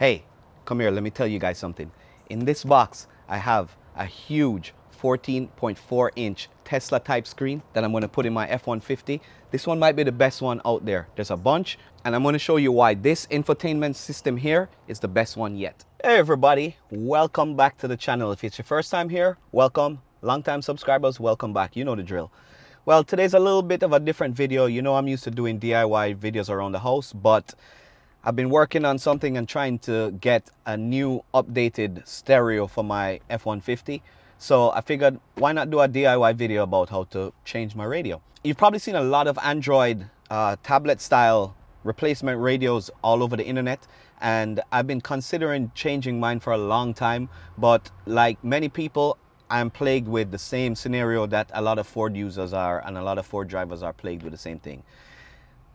Hey, come here, let me tell you guys something. In this box, I have a huge 14.4 inch Tesla type screen that I'm going to put in my F-150. This one might be the best one out there. There's a bunch and I'm going to show you why this infotainment system here is the best one yet. Hey everybody, welcome back to the channel. If it's your first time here, welcome. Long time subscribers, welcome back. You know the drill. Well, today's a little bit of a different video. You know I'm used to doing DIY videos around the house, but I've been working on something and trying to get a new updated stereo for my F-150. So I figured why not do a DIY video about how to change my radio. You've probably seen a lot of Android uh, tablet style replacement radios all over the internet and I've been considering changing mine for a long time but like many people I'm plagued with the same scenario that a lot of Ford users are and a lot of Ford drivers are plagued with the same thing.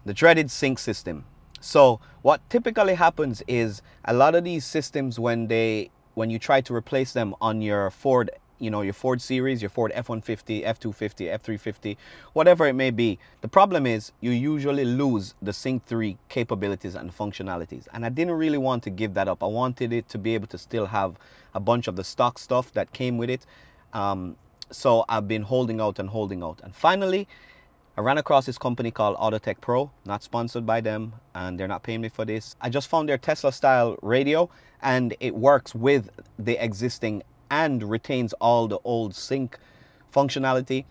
The dreaded sync system. So what typically happens is a lot of these systems when they when you try to replace them on your Ford you know, your Ford series, your Ford F-150, F-250, F-350, whatever it may be. The problem is you usually lose the Sync 3 capabilities and functionalities. And I didn't really want to give that up. I wanted it to be able to still have a bunch of the stock stuff that came with it. Um, so I've been holding out and holding out. And finally, I ran across this company called AutotecPro, not sponsored by them, and they're not paying me for this. I just found their Tesla style radio, and it works with the existing and retains all the old sync functionality,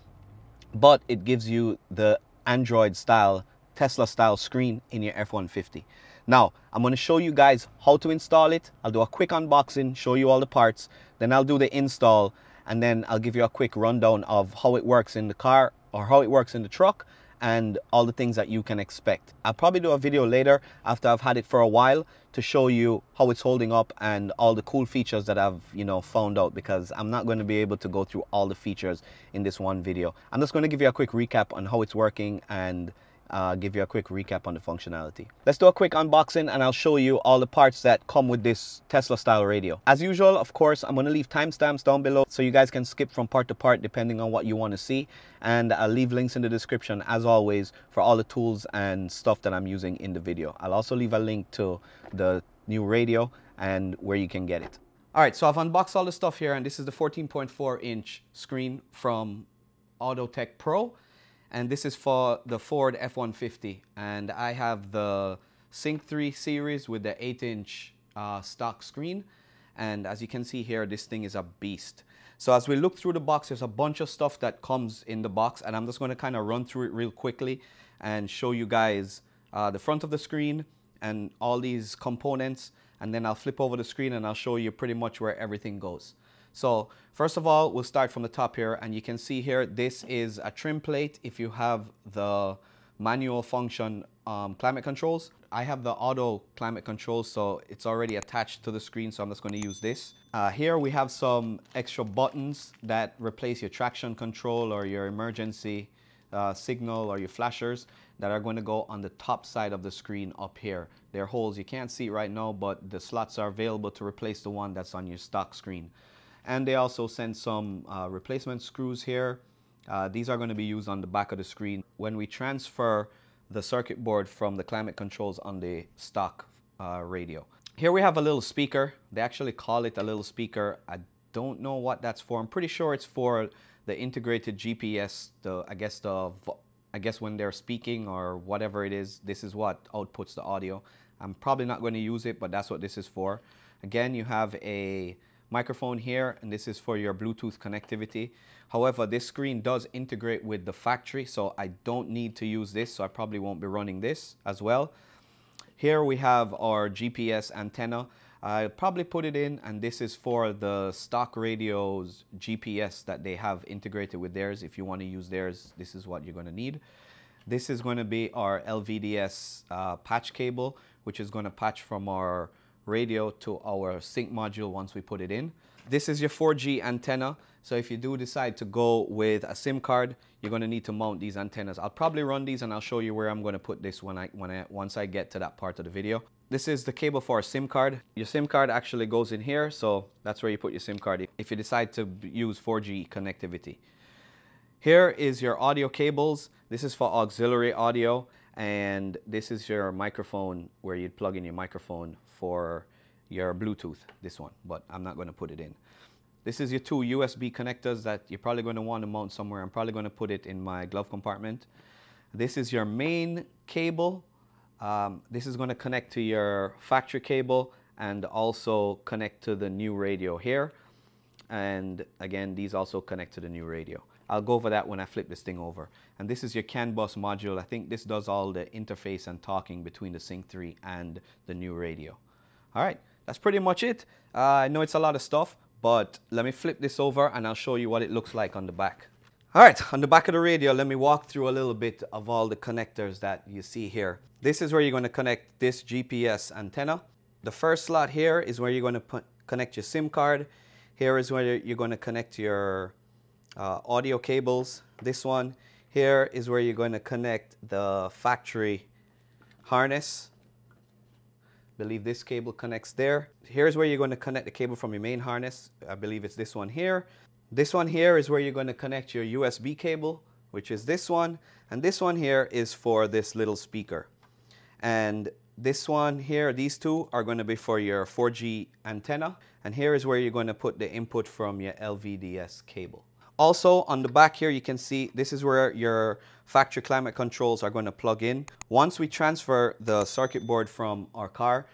but it gives you the Android style, Tesla style screen in your F-150. Now, I'm going to show you guys how to install it. I'll do a quick unboxing, show you all the parts, then I'll do the install, and then I'll give you a quick rundown of how it works in the car or how it works in the truck and all the things that you can expect. I'll probably do a video later after I've had it for a while to show you how it's holding up and all the cool features that I've you know found out because I'm not going to be able to go through all the features in this one video. I'm just going to give you a quick recap on how it's working and uh, give you a quick recap on the functionality. Let's do a quick unboxing and I'll show you all the parts that come with this Tesla style radio. As usual, of course, I'm going to leave timestamps down below so you guys can skip from part to part depending on what you want to see. And I'll leave links in the description as always for all the tools and stuff that I'm using in the video. I'll also leave a link to the new radio and where you can get it. All right, so I've unboxed all the stuff here and this is the 14.4 inch screen from AutotecPro and this is for the Ford F-150 and I have the Sync 3 series with the 8 inch uh, stock screen. And as you can see here this thing is a beast. So as we look through the box there's a bunch of stuff that comes in the box. And I'm just going to kind of run through it real quickly and show you guys uh, the front of the screen and all these components. And then I'll flip over the screen and I'll show you pretty much where everything goes. So first of all, we'll start from the top here and you can see here, this is a trim plate if you have the manual function um, climate controls. I have the auto climate controls, so it's already attached to the screen, so I'm just going to use this. Uh, here we have some extra buttons that replace your traction control or your emergency uh, signal or your flashers that are going to go on the top side of the screen up here. They're holes you can't see right now, but the slots are available to replace the one that's on your stock screen. And they also sent some uh, replacement screws here. Uh, these are going to be used on the back of the screen. When we transfer the circuit board from the climate controls on the stock uh, radio. Here we have a little speaker. They actually call it a little speaker. I don't know what that's for. I'm pretty sure it's for the integrated GPS, the I guess the I guess when they're speaking or whatever it is, this is what outputs the audio. I'm probably not going to use it, but that's what this is for. Again, you have a microphone here, and this is for your Bluetooth connectivity. However, this screen does integrate with the factory, so I don't need to use this, so I probably won't be running this as well. Here we have our GPS antenna. I'll probably put it in, and this is for the stock radios GPS that they have integrated with theirs. If you want to use theirs, this is what you're going to need. This is going to be our LVDS uh, patch cable, which is going to patch from our radio to our sync module once we put it in. This is your 4G antenna. So if you do decide to go with a SIM card, you're going to need to mount these antennas. I'll probably run these and I'll show you where I'm going to put this when I, when I, once I get to that part of the video. This is the cable for a SIM card. Your SIM card actually goes in here, so that's where you put your SIM card if you decide to use 4G connectivity. Here is your audio cables. This is for auxiliary audio and this is your microphone where you'd plug in your microphone for your Bluetooth, this one, but I'm not going to put it in. This is your two USB connectors that you're probably going to want to mount somewhere. I'm probably going to put it in my glove compartment. This is your main cable. Um, this is going to connect to your factory cable and also connect to the new radio here. And again, these also connect to the new radio. I'll go over that when I flip this thing over. And this is your CAN bus module. I think this does all the interface and talking between the Sync 3 and the new radio. All right, that's pretty much it. Uh, I know it's a lot of stuff, but let me flip this over and I'll show you what it looks like on the back. All right, on the back of the radio, let me walk through a little bit of all the connectors that you see here. This is where you're going to connect this GPS antenna. The first slot here is where you're going to put, connect your SIM card. Here is where you're going to connect your uh, audio cables. This one here is where you're going to connect the factory harness. I believe this cable connects there. Here's where you're going to connect the cable from your main harness. I believe it's this one here. This one here is where you're going to connect your USB cable, which is this one. And this one here is for this little speaker. And this one here, these two are going to be for your 4G antenna. And here is where you're going to put the input from your LVDS cable. Also on the back here, you can see this is where your factory climate controls are going to plug in. Once we transfer the circuit board from our car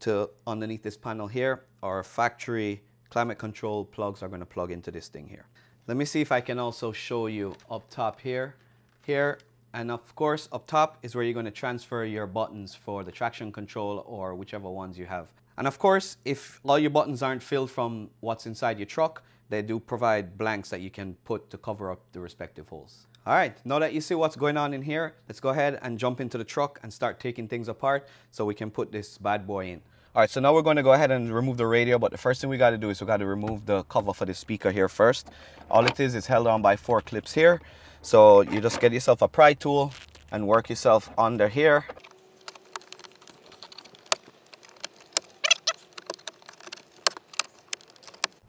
to underneath this panel here, our factory climate control plugs are going to plug into this thing here. Let me see if I can also show you up top here. Here, and of course, up top is where you're going to transfer your buttons for the traction control or whichever ones you have. And of course, if all your buttons aren't filled from what's inside your truck, they do provide blanks that you can put to cover up the respective holes. All right, now that you see what's going on in here, let's go ahead and jump into the truck and start taking things apart so we can put this bad boy in. All right, so now we're going to go ahead and remove the radio, but the first thing we got to do is we got to remove the cover for the speaker here first. All it is is held on by four clips here. So you just get yourself a pry tool and work yourself under here.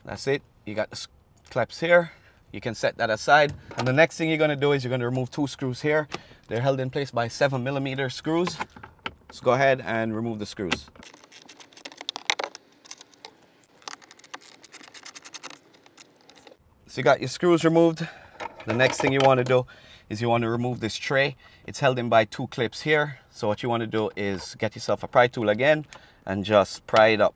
That's it you got the clips here. You can set that aside. And the next thing you're gonna do is you're gonna remove two screws here. They're held in place by seven millimeter screws. So go ahead and remove the screws. So you got your screws removed. The next thing you wanna do is you wanna remove this tray. It's held in by two clips here. So what you wanna do is get yourself a pry tool again and just pry it up.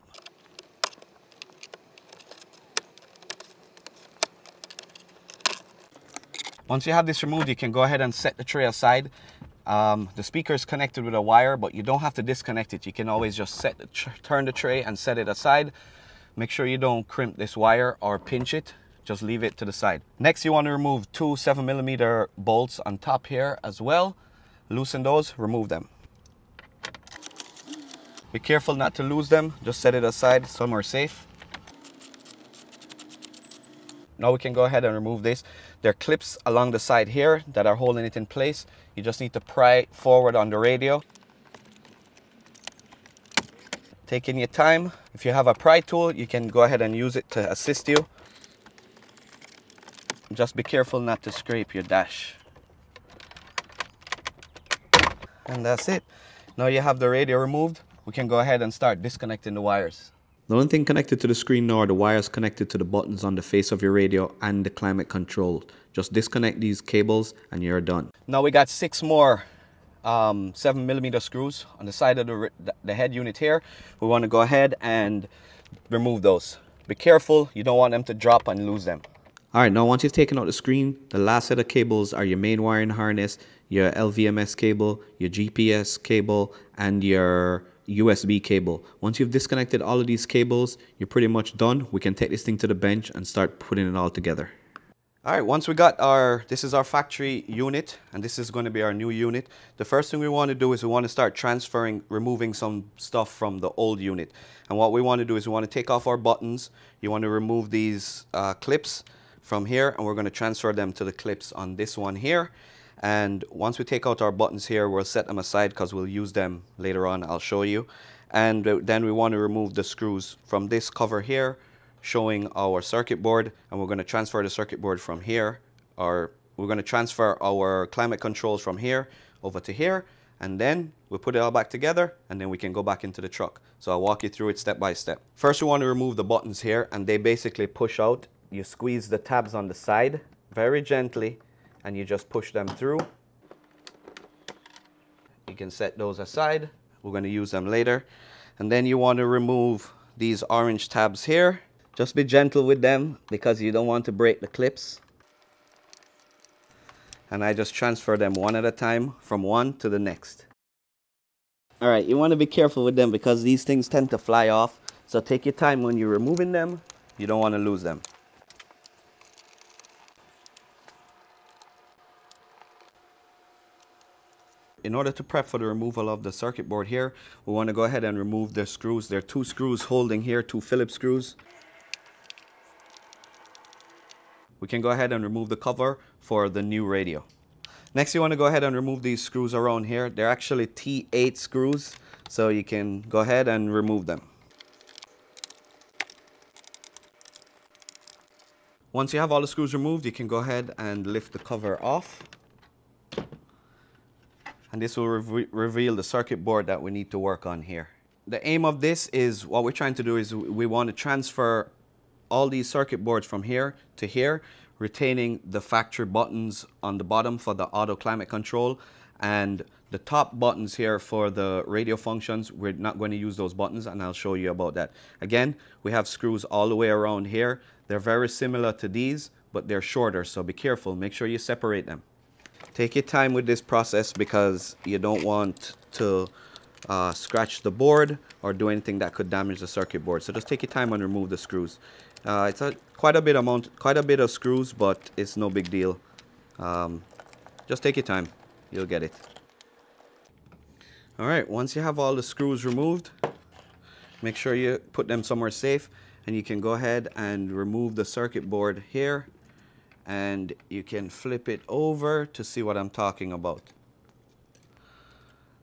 Once you have this removed, you can go ahead and set the tray aside. Um, the speaker is connected with a wire, but you don't have to disconnect it. You can always just set the turn the tray and set it aside. Make sure you don't crimp this wire or pinch it. Just leave it to the side. Next, you want to remove two 7 millimeter bolts on top here as well. Loosen those, remove them. Be careful not to lose them. Just set it aside somewhere safe. Now we can go ahead and remove this. There are clips along the side here that are holding it in place. You just need to pry forward on the radio. Taking your time. If you have a pry tool, you can go ahead and use it to assist you. Just be careful not to scrape your dash. And that's it. Now you have the radio removed, we can go ahead and start disconnecting the wires. The only thing connected to the screen now are the wires connected to the buttons on the face of your radio and the climate control. Just disconnect these cables and you're done. Now we got six more um, 7 millimeter screws on the side of the, the head unit here. We want to go ahead and remove those. Be careful, you don't want them to drop and lose them. Alright, now once you've taken out the screen, the last set of cables are your main wiring harness, your LVDS cable, your GPS cable, and your USB cable. Once you've disconnected all of these cables, you're pretty much done. We can take this thing to the bench and start putting it all together. All right, once we got our, this is our factory unit, and this is going to be our new unit. The first thing we want to do is we want to start transferring, removing some stuff from the old unit. And what we want to do is we want to take off our buttons. You want to remove these uh, clips from here, and we're going to transfer them to the clips on this one here. And once we take out our buttons here, we'll set them aside because we'll use them later on, I'll show you. And then we want to remove the screws from this cover here, showing our circuit board. And we're going to transfer the circuit board from here, or we're going to transfer our climate controls from here over to here. and then we'll put it all back together and then we can go back into the truck. So I'll walk you through it step by step. First we want to remove the buttons here and they basically push out. You squeeze the tabs on the side very gently and you just push them through. You can set those aside. We're going to use them later. And then you want to remove these orange tabs here. Just be gentle with them because you don't want to break the clips. And I just transfer them one at a time from one to the next. All right, you want to be careful with them because these things tend to fly off. So take your time when you're removing them. You don't want to lose them. In order to prep for the removal of the circuit board here, we want to go ahead and remove the screws. There are two screws holding here, two Phillips screws. We can go ahead and remove the cover for the new radio. Next, you want to go ahead and remove these screws around here. They're actually T8 screws, so you can go ahead and remove them. Once you have all the screws removed, you can go ahead and lift the cover off and this will re reveal the circuit board that we need to work on here. The aim of this is what we're trying to do is we want to transfer all these circuit boards from here to here, retaining the factory buttons on the bottom for the auto climate control and the top buttons here for the radio functions, we're not going to use those buttons and I'll show you about that. Again, we have screws all the way around here. They're very similar to these, but they're shorter, so be careful. Make sure you separate them. Take your time with this process because you don't want to uh, scratch the board or do anything that could damage the circuit board. So just take your time and remove the screws. Uh, it's a, quite a bit amount, quite a bit of screws, but it's no big deal. Um, just take your time. You'll get it. All right, once you have all the screws removed, make sure you put them somewhere safe and you can go ahead and remove the circuit board here and you can flip it over to see what I'm talking about.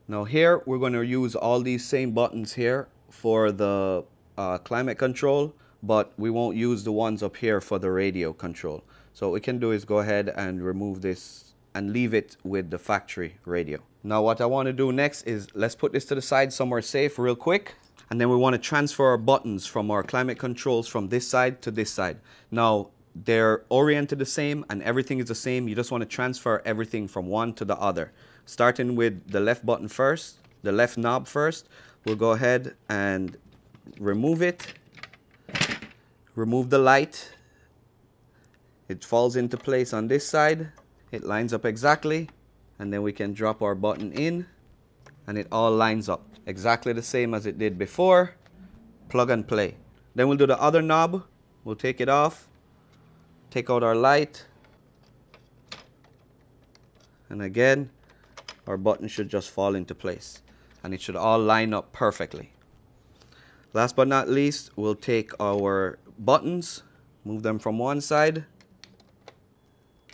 Now here we're going to use all these same buttons here for the uh, climate control but we won't use the ones up here for the radio control. So what we can do is go ahead and remove this and leave it with the factory radio. Now what I want to do next is let's put this to the side somewhere safe real quick and then we want to transfer our buttons from our climate controls from this side to this side. Now they're oriented the same and everything is the same. You just want to transfer everything from one to the other. Starting with the left button first, the left knob first, we'll go ahead and remove it. Remove the light. It falls into place on this side. It lines up exactly. And then we can drop our button in and it all lines up exactly the same as it did before. Plug and play. Then we'll do the other knob. We'll take it off take out our light. And again our button should just fall into place. And it should all line up perfectly. Last but not least we'll take our buttons move them from one side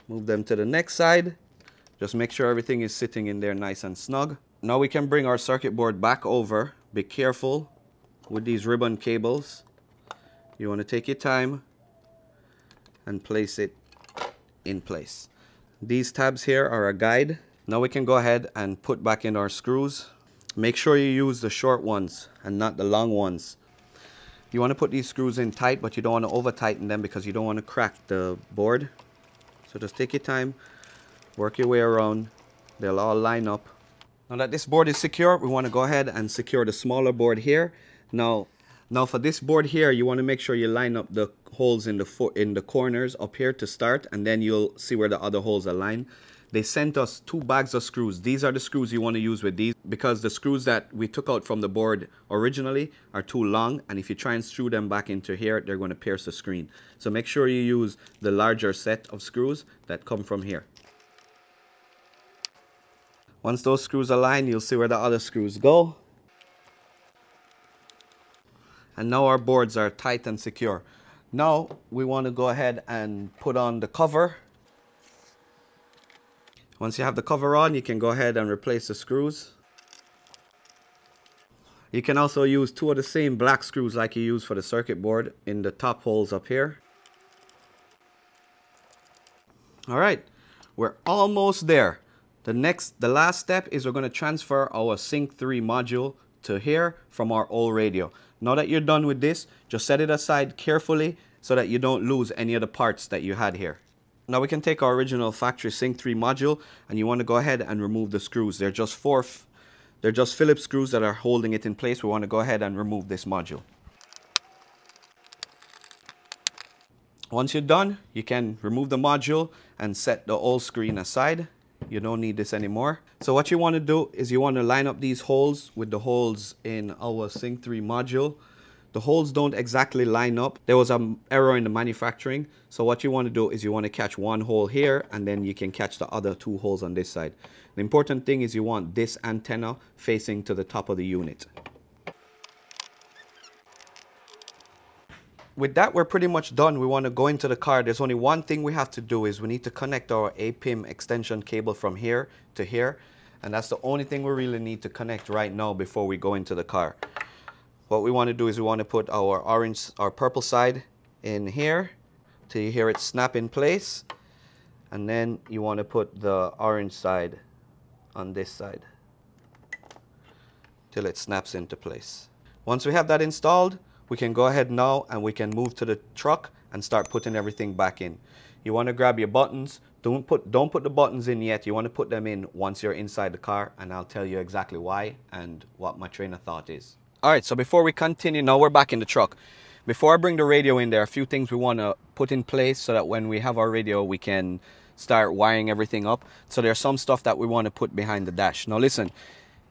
move them to the next side. Just make sure everything is sitting in there nice and snug. Now we can bring our circuit board back over. Be careful with these ribbon cables. You want to take your time and place it in place. These tabs here are a guide. Now we can go ahead and put back in our screws. Make sure you use the short ones and not the long ones. You want to put these screws in tight, but you don't want to over tighten them because you don't want to crack the board. So just take your time, work your way around. They'll all line up. Now that this board is secure, we want to go ahead and secure the smaller board here. Now, now for this board here, you want to make sure you line up the holes in the in the corners up here to start, and then you'll see where the other holes align. They sent us two bags of screws. These are the screws you want to use with these because the screws that we took out from the board originally are too long and if you try and screw them back into here, they're going to pierce the screen. So make sure you use the larger set of screws that come from here. Once those screws align, you'll see where the other screws go. And now our boards are tight and secure. Now we want to go ahead and put on the cover. Once you have the cover on, you can go ahead and replace the screws. You can also use two of the same black screws like you use for the circuit board in the top holes up here. All right, we're almost there. The next, the last step is we're going to transfer our Sync 3 module to here from our old radio. Now that you're done with this, just set it aside carefully so that you don't lose any of the parts that you had here. Now we can take our original factory Sync 3 module and you want to go ahead and remove the screws. They're just four, they're just Phillips screws that are holding it in place. We want to go ahead and remove this module. Once you're done, you can remove the module and set the old screen aside. You don't need this anymore. So what you want to do is you want to line up these holes with the holes in our Sync 3 module. The holes don't exactly line up. There was an error in the manufacturing. So what you want to do is you want to catch one hole here and then you can catch the other two holes on this side. The important thing is you want this antenna facing to the top of the unit. With that, we're pretty much done. We want to go into the car. There's only one thing we have to do is we need to connect our APIM extension cable from here to here. And that's the only thing we really need to connect right now before we go into the car. What we want to do is we want to put our orange, our purple side in here till you hear it snap in place. And then you want to put the orange side on this side till it snaps into place. Once we have that installed, we can go ahead now and we can move to the truck and start putting everything back in. You want to grab your buttons. Don't put, don't put the buttons in yet. You want to put them in once you're inside the car and I'll tell you exactly why and what my train of thought is. All right, so before we continue, now we're back in the truck. Before I bring the radio in, there are a few things we want to put in place so that when we have our radio, we can start wiring everything up. So there's some stuff that we want to put behind the dash. Now listen,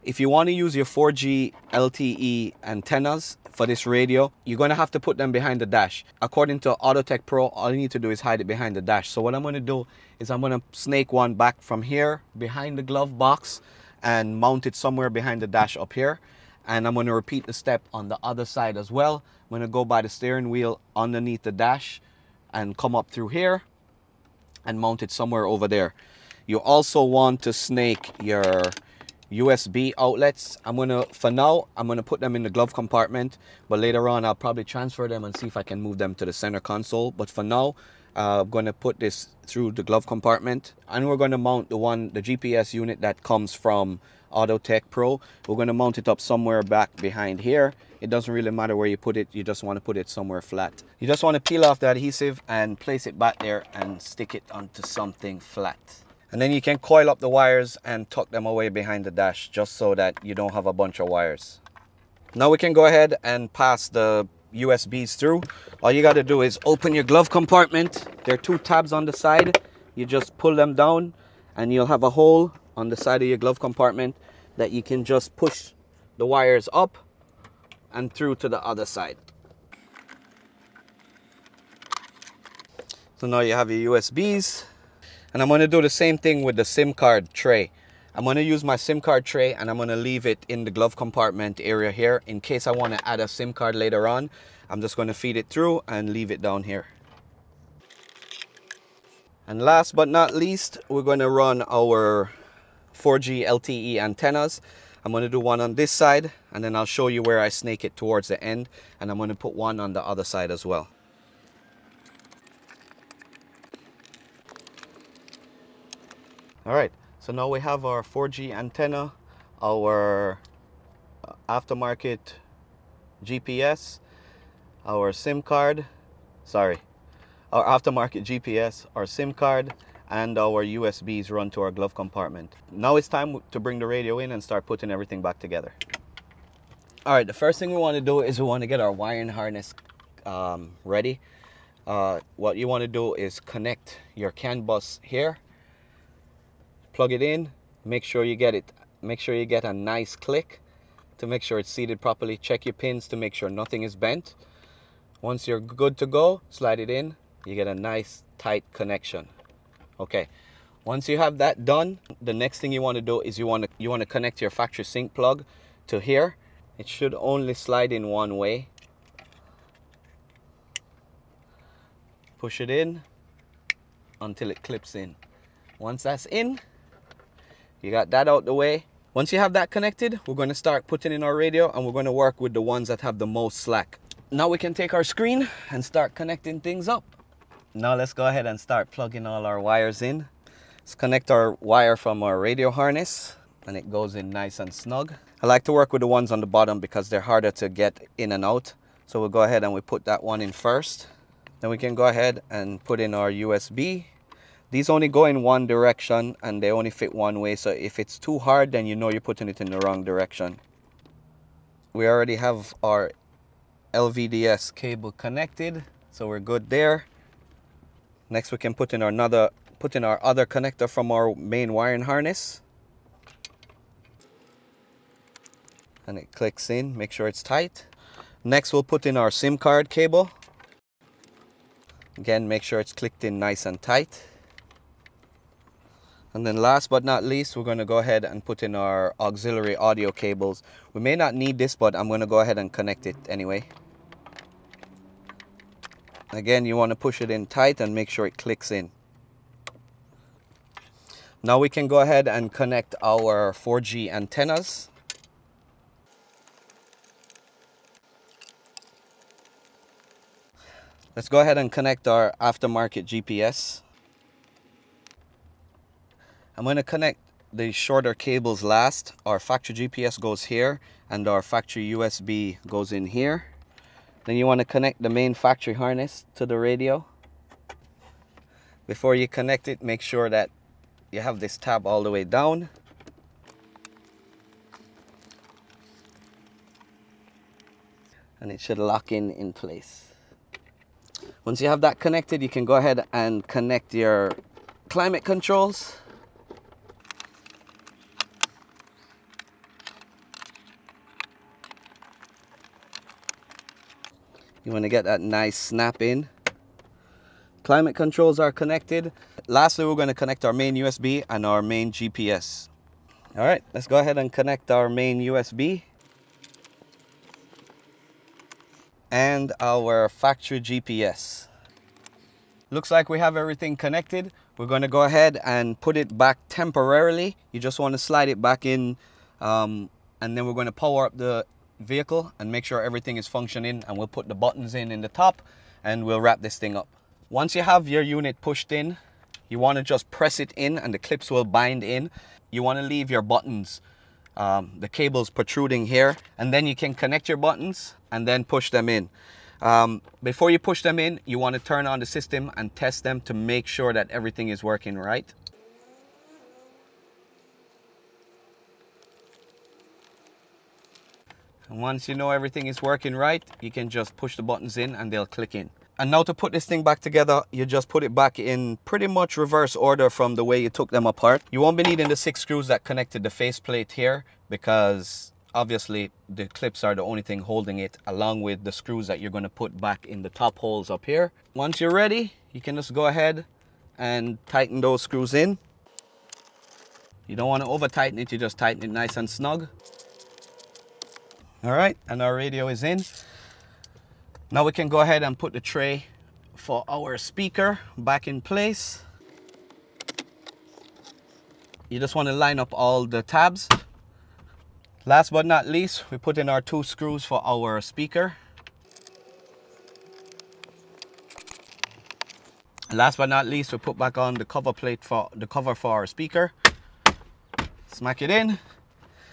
if you want to use your 4G LTE antennas for this radio, you're going to have to put them behind the dash. According to AutotecPro, all you need to do is hide it behind the dash. So what I'm going to do is I'm going to snake one back from here behind the glove box and mount it somewhere behind the dash up here. And I'm going to repeat the step on the other side as well. I'm going to go by the steering wheel underneath the dash and come up through here and mount it somewhere over there. You also want to snake your USB outlets. I'm gonna, for now, I'm gonna put them in the glove compartment, but later on I'll probably transfer them and see if I can move them to the center console. But for now, uh, I'm gonna put this through the glove compartment and we're gonna mount the one, the GPS unit that comes from AutotecPro. We're gonna mount it up somewhere back behind here. It doesn't really matter where you put it, you just wanna put it somewhere flat. You just wanna peel off the adhesive and place it back there and stick it onto something flat. And then you can coil up the wires and tuck them away behind the dash just so that you don't have a bunch of wires. Now we can go ahead and pass the USBs through. All you got to do is open your glove compartment. There are two tabs on the side. You just pull them down and you'll have a hole on the side of your glove compartment that you can just push the wires up and through to the other side. So now you have your USBs and I'm going to do the same thing with the SIM card tray. I'm going to use my SIM card tray and I'm going to leave it in the glove compartment area here. In case I want to add a SIM card later on, I'm just going to feed it through and leave it down here. And last but not least, we're going to run our 4G LTE antennas. I'm going to do one on this side and then I'll show you where I snake it towards the end and I'm going to put one on the other side as well. All right, so now we have our 4G antenna, our uh, aftermarket GPS, our SIM card, sorry, our aftermarket GPS, our SIM card, and our USBs run to our glove compartment. Now it's time to bring the radio in and start putting everything back together. All right, the first thing we want to do is we want to get our wiring harness um, ready. Uh, what you want to do is connect your CAN bus here plug it in make sure you get it make sure you get a nice click to make sure it's seated properly. Check your pins to make sure nothing is bent. Once you're good to go slide it in you get a nice tight connection. Okay once you have that done the next thing you want to do is you want to you want to connect your factory sync plug to here. It should only slide in one way. Push it in until it clips in. Once that's in you got that out the way. Once you have that connected, we're going to start putting in our radio and we're going to work with the ones that have the most slack. Now we can take our screen and start connecting things up. Now let's go ahead and start plugging all our wires in. Let's connect our wire from our radio harness and it goes in nice and snug. I like to work with the ones on the bottom because they're harder to get in and out. So we'll go ahead and we put that one in first. Then we can go ahead and put in our USB. These only go in one direction and they only fit one way. So if it's too hard, then you know you're putting it in the wrong direction. We already have our LVDS cable connected. So we're good there. Next we can put in our another put in our other connector from our main wiring harness. And it clicks in, make sure it's tight. Next we'll put in our SIM card cable. Again, make sure it's clicked in nice and tight. And then last but not least, we're going to go ahead and put in our auxiliary audio cables. We may not need this, but I'm going to go ahead and connect it anyway. Again, you want to push it in tight and make sure it clicks in. Now we can go ahead and connect our 4G antennas. Let's go ahead and connect our aftermarket GPS. I'm going to connect the shorter cables last. Our factory GPS goes here and our factory USB goes in here. Then you want to connect the main factory harness to the radio. Before you connect it, make sure that you have this tab all the way down. And it should lock in in place. Once you have that connected, you can go ahead and connect your climate controls. You want to get that nice snap in. Climate controls are connected. Lastly, we're going to connect our main USB and our main GPS. All right, let's go ahead and connect our main USB. and our factory GPS. Looks like we have everything connected. We're going to go ahead and put it back temporarily. You just want to slide it back in um, and then we're going to power up the vehicle and make sure everything is functioning and we'll put the buttons in in the top and we'll wrap this thing up. Once you have your unit pushed in, you want to just press it in and the clips will bind in. You want to leave your buttons um, the cables protruding here and then you can connect your buttons and then push them in. Um, before you push them in, you want to turn on the system and test them to make sure that everything is working right. And once you know everything is working right, you can just push the buttons in and they'll click in. And now to put this thing back together, you just put it back in pretty much reverse order from the way you took them apart. You won't be needing the six screws that connected the faceplate here because obviously the clips are the only thing holding it along with the screws that you're going to put back in the top holes up here. Once you're ready, you can just go ahead and tighten those screws in. You don't want to over tighten it, you just tighten it nice and snug. All right, and our radio is in. Now we can go ahead and put the tray for our speaker back in place. You just want to line up all the tabs. Last but not least, we put in our two screws for our speaker. Last but not least, we put back on the cover plate for the cover for our speaker. Smack it in,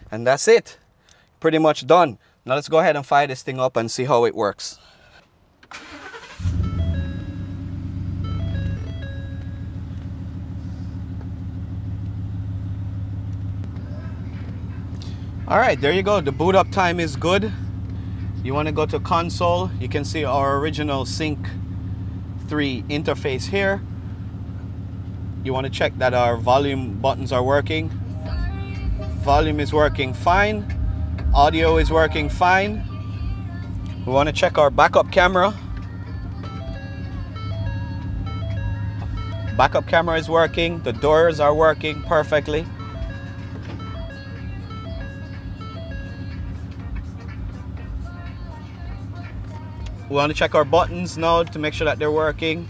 and that's it. Pretty much done. Now let's go ahead and fire this thing up and see how it works. All right, there you go. The boot up time is good. You want to go to console, you can see our original Sync 3 interface here. You want to check that our volume buttons are working. Volume is working fine. Audio is working fine. We want to check our backup camera. Backup camera is working. The doors are working perfectly. We want to check our buttons now to make sure that they're working.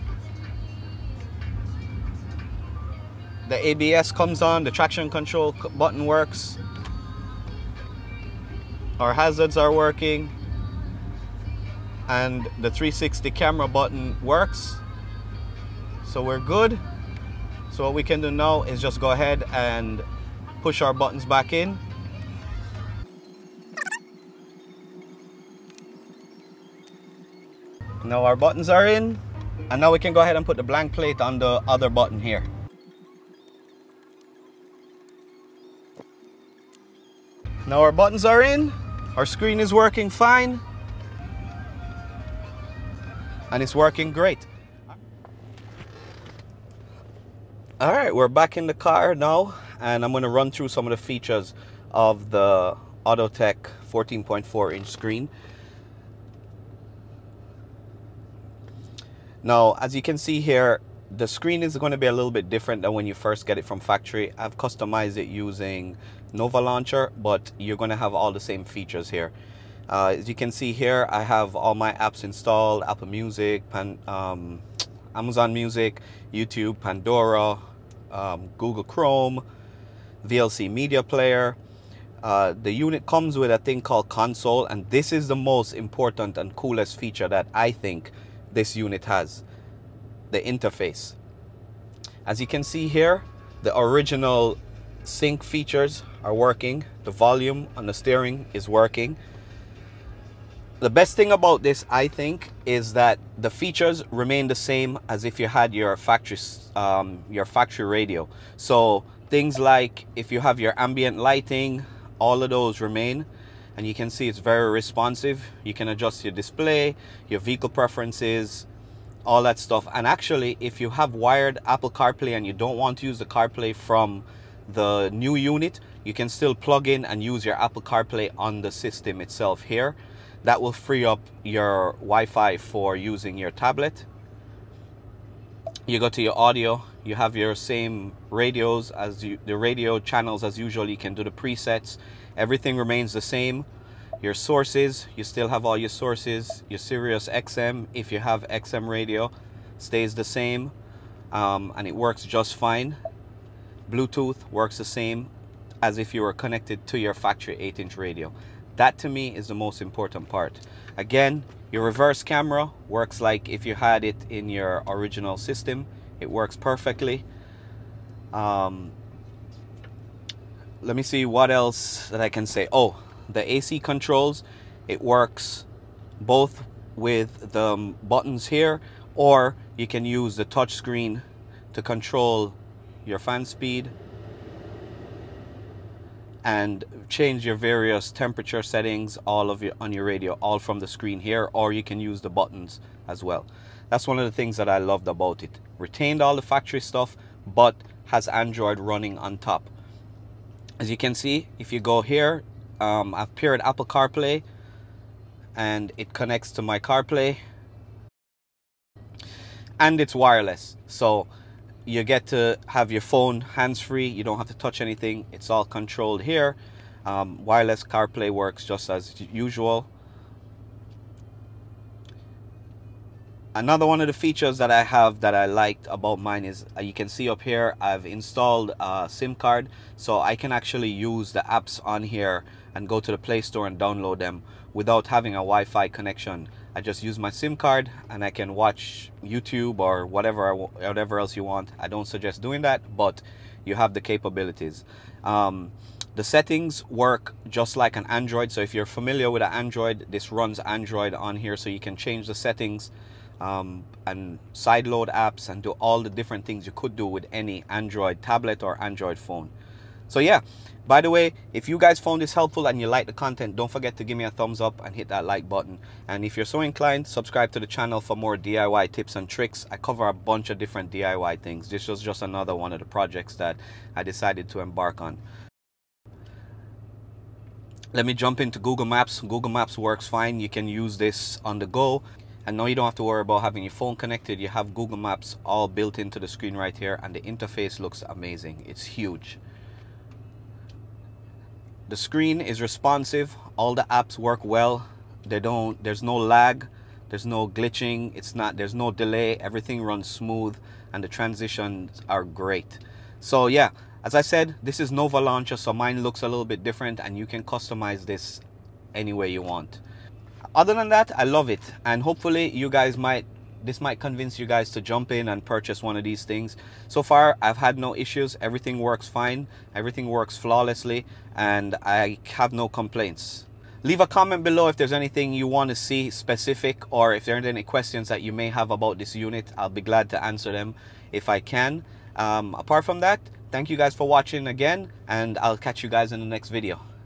The ABS comes on, the traction control button works. Our hazards are working. And the 360 camera button works. So we're good. So what we can do now is just go ahead and push our buttons back in. Now our buttons are in and now we can go ahead and put the blank plate on the other button here. Now our buttons are in, our screen is working fine, and it's working great. All right, we're back in the car now, and I'm gonna run through some of the features of the Autotec 14.4 inch screen. Now, as you can see here, the screen is going to be a little bit different than when you first get it from factory. I've customized it using Nova Launcher, but you're going to have all the same features here. Uh, as you can see here, I have all my apps installed, Apple Music, Pan, um, Amazon Music, YouTube, Pandora, um, Google Chrome, VLC Media Player. Uh, the unit comes with a thing called console, and this is the most important and coolest feature that I think this unit has the interface. As you can see here, the original sync features are working. The volume on the steering is working. The best thing about this, I think, is that the features remain the same as if you had your factory, um, your factory radio. So things like if you have your ambient lighting, all of those remain and you can see it's very responsive. You can adjust your display, your vehicle preferences, all that stuff. And actually, if you have wired Apple CarPlay and you don't want to use the CarPlay from the new unit, you can still plug in and use your Apple CarPlay on the system itself here. That will free up your Wi-Fi for using your tablet. You go to your audio, you have your same radios as you, the radio channels as usual. You can do the presets everything remains the same your sources you still have all your sources your Sirius XM if you have XM radio stays the same um, and it works just fine. Bluetooth works the same as if you were connected to your factory 8 inch radio. That to me is the most important part. Again your reverse camera works like if you had it in your original system. It works perfectly. Um, let me see what else that I can say. Oh, the AC controls, it works both with the um, buttons here or you can use the touchscreen to control your fan speed and change your various temperature settings all of your on your radio all from the screen here or you can use the buttons as well. That's one of the things that I loved about it. Retained all the factory stuff but has Android running on top. As you can see if you go here um, I've paired Apple CarPlay and it connects to my CarPlay. And it's wireless so you get to have your phone hands-free. You don't have to touch anything. It's all controlled here. Um, wireless CarPlay works just as usual Another one of the features that I have that I liked about mine is uh, you can see up here I've installed a SIM card so I can actually use the apps on here and go to the Play Store and download them without having a Wi-Fi connection. I just use my SIM card and I can watch YouTube or whatever whatever else you want. I don't suggest doing that, but you have the capabilities. Um, the settings work just like an Android. So if you're familiar with an Android, this runs Android on here so you can change the settings um, and sideload apps and do all the different things you could do with any Android tablet or Android phone. So yeah, by the way, if you guys found this helpful and you like the content, don't forget to give me a thumbs up and hit that like button. And if you're so inclined, subscribe to the channel for more DIY tips and tricks. I cover a bunch of different DIY things. This was just another one of the projects that I decided to embark on. Let me jump into Google Maps. Google Maps works fine. You can use this on the go. And now you don't have to worry about having your phone connected. You have Google Maps all built into the screen right here and the interface looks amazing. It's huge. The screen is responsive. All the apps work well. They don't there's no lag, there's no glitching, it's not there's no delay. Everything runs smooth and the transitions are great. So yeah, as I said, this is Nova Launcher, so mine looks a little bit different and you can customize this any way you want other than that i love it and hopefully you guys might this might convince you guys to jump in and purchase one of these things. So far, I've had no issues. Everything works fine. Everything works flawlessly and I have no complaints. Leave a comment below if there's anything you want to see specific or if there are any questions that you may have about this unit. I'll be glad to answer them if I can. Um, apart from that, thank you guys for watching again and I'll catch you guys in the next video.